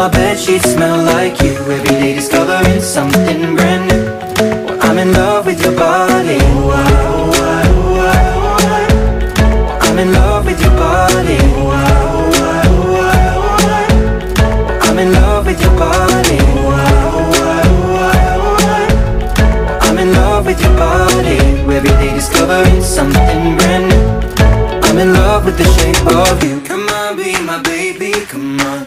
my bed sheets smell like you. Every day discovering something brand new. Well, I'm in love with your body. Oh, I, oh, I, oh, I, oh, I. I'm in love with your body. Oh, I, oh, I, oh, I, oh, I. I'm in love with your body. Oh, I, oh, I, oh, I, oh, I. I'm in love with your body. Every day discovering something brand new. I'm in love with the shape of you. Come on, be my baby, come on